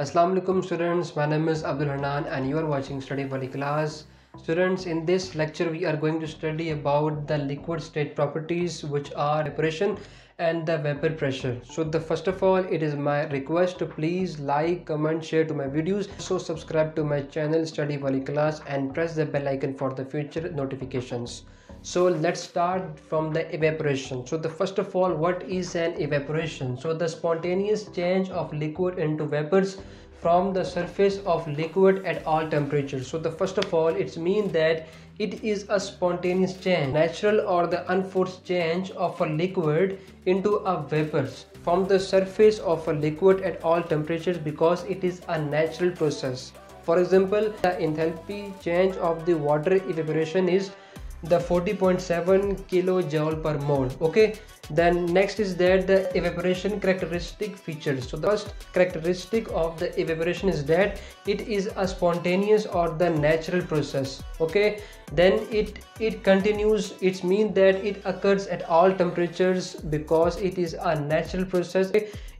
Assalamu alaikum students. My name is Abdul Hanan and you are watching study Wali class. Students in this lecture we are going to study about the liquid state properties which are evaporation and the vapor pressure. So the first of all it is my request to please like comment share to my videos. So subscribe to my channel study Wali class and press the bell icon for the future notifications so let's start from the evaporation. So the first of all what is an evaporation? So the spontaneous change of liquid into vapors from the surface of liquid at all temperatures. So the first of all it's mean that it is a spontaneous change natural or the unforced change of a liquid into a vapors from the surface of a liquid at all temperatures because it is a natural process. For example the enthalpy change of the water evaporation is the 40.7 kilojoule per mole okay? Then next is that the evaporation characteristic features so the first characteristic of the evaporation is that it is a spontaneous or the natural process okay? Then it it continues it's mean that it occurs at all temperatures because it is a natural process.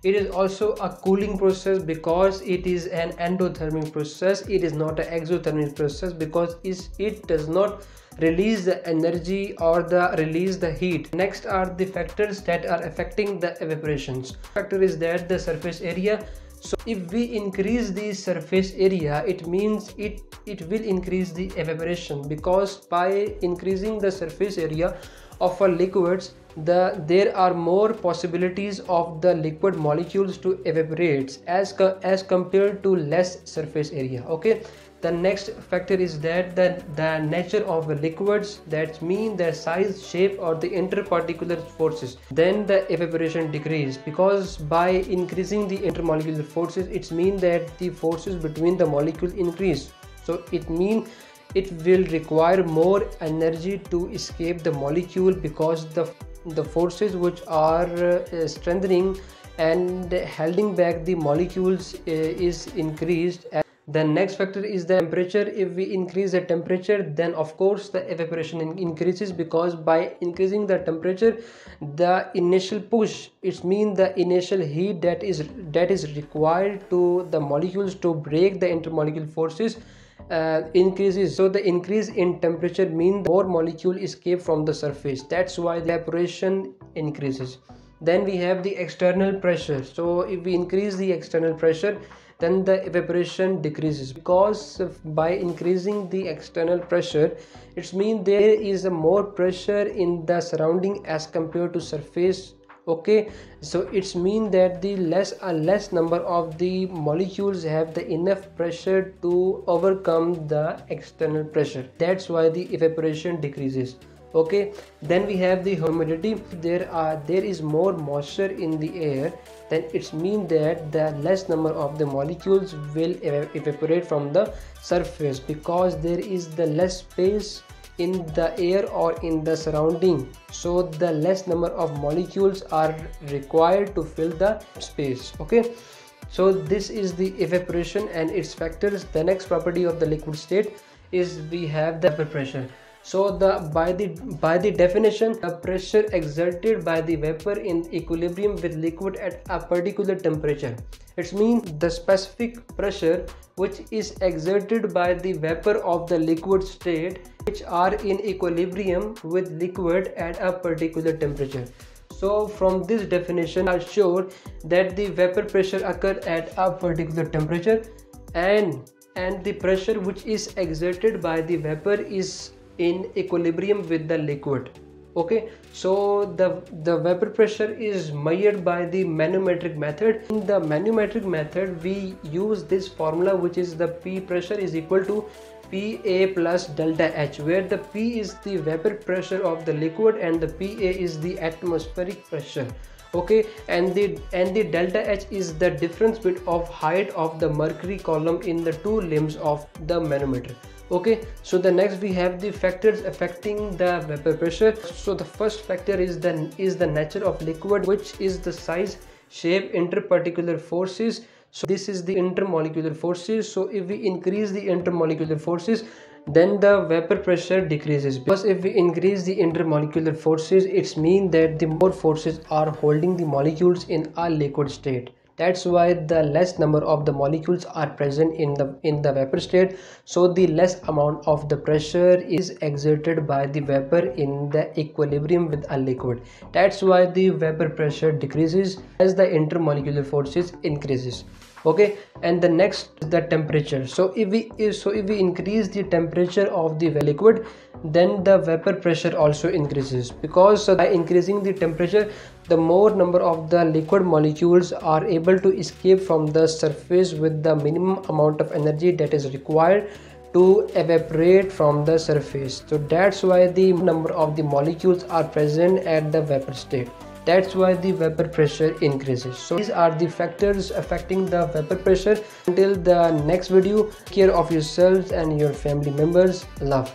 It is also a cooling process because it is an endothermic process. It is not an exothermic process because it does not release the energy or the release the heat. Next are the factors that are affecting the evaporations. Factor is that the surface area. So if we increase the surface area it means it it will increase the evaporation because by increasing the surface area of a liquids the there are more possibilities of the liquid molecules to evaporate as as compared to less surface area. Okay the next factor is that the, the nature of the liquids that mean their size shape or the interparticular forces. Then the evaporation decrease. Because by increasing the intermolecular forces it means that the forces between the molecules increase. So it means it will require more energy to escape the molecule because the the forces which are uh, strengthening and holding back the molecules uh, is increased the next factor is the temperature. If we increase the temperature then of course the evaporation increases because by increasing the temperature the initial push it means the initial heat that is that is required to the molecules to break the intermolecular forces uh, increases. So the increase in temperature means more molecule escape from the surface. That's why the evaporation increases then we have the external pressure. So if we increase the external pressure then the evaporation decreases. Because by increasing the external pressure it means there is a more pressure in the surrounding as compared to surface okay? So it's mean that the less a less number of the molecules have the enough pressure to overcome the external pressure. That's why the evaporation decreases okay then we have the humidity. There are there is more moisture in the air then it's mean that the less number of the molecules will ev evaporate from the surface because there is the less space in the air or in the surrounding. So the less number of molecules are required to fill the space. Okay so this is the evaporation and its factors. The next property of the liquid state is we have the pressure so the by the by the definition the pressure exerted by the vapor in equilibrium with liquid at a particular temperature. It means the specific pressure which is exerted by the vapor of the liquid state which are in equilibrium with liquid at a particular temperature. So from this definition i show that the vapor pressure occur at a particular temperature and and the pressure which is exerted by the vapor is in equilibrium with the liquid. Okay? So the the vapor pressure is measured by the manometric method. In the manometric method we use this formula which is the p pressure is equal to pa plus delta h where the p is the vapor pressure of the liquid and the pa is the atmospheric pressure. Okay? And the and the delta h is the difference bit of height of the mercury column in the two limbs of the manometer okay so the next we have the factors affecting the vapor pressure. So the first factor is the is the nature of liquid which is the size shape interparticular forces. So this is the intermolecular forces. So if we increase the intermolecular forces then the vapor pressure decreases. Because if we increase the intermolecular forces it's mean that the more forces are holding the molecules in a liquid state that's why the less number of the molecules are present in the in the vapor state. So the less amount of the pressure is exerted by the vapor in the equilibrium with a liquid. That's why the vapor pressure decreases as the intermolecular forces increases okay and the next is the temperature. So if we so if we increase the temperature of the liquid then the vapor pressure also increases. Because by increasing the temperature the more number of the liquid molecules are able to escape from the surface with the minimum amount of energy that is required to evaporate from the surface. So that's why the number of the molecules are present at the vapor state that's why the vapor pressure increases. So these are the factors affecting the vapor pressure. Until the next video care of yourselves and your family members. Love